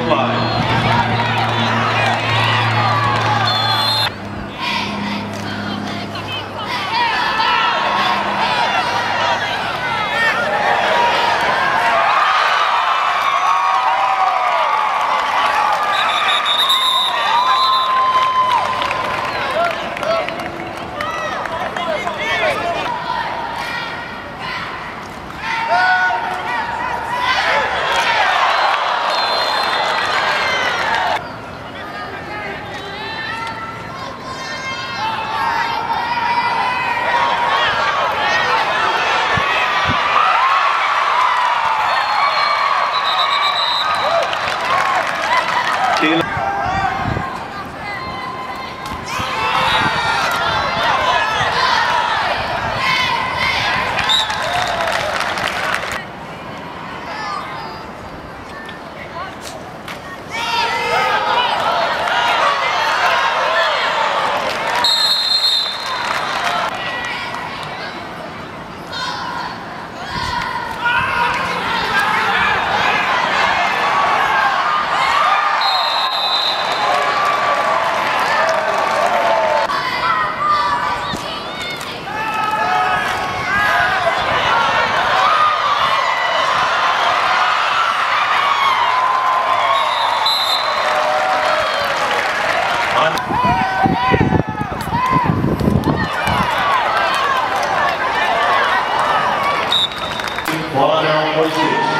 45. Bola não, Moisés.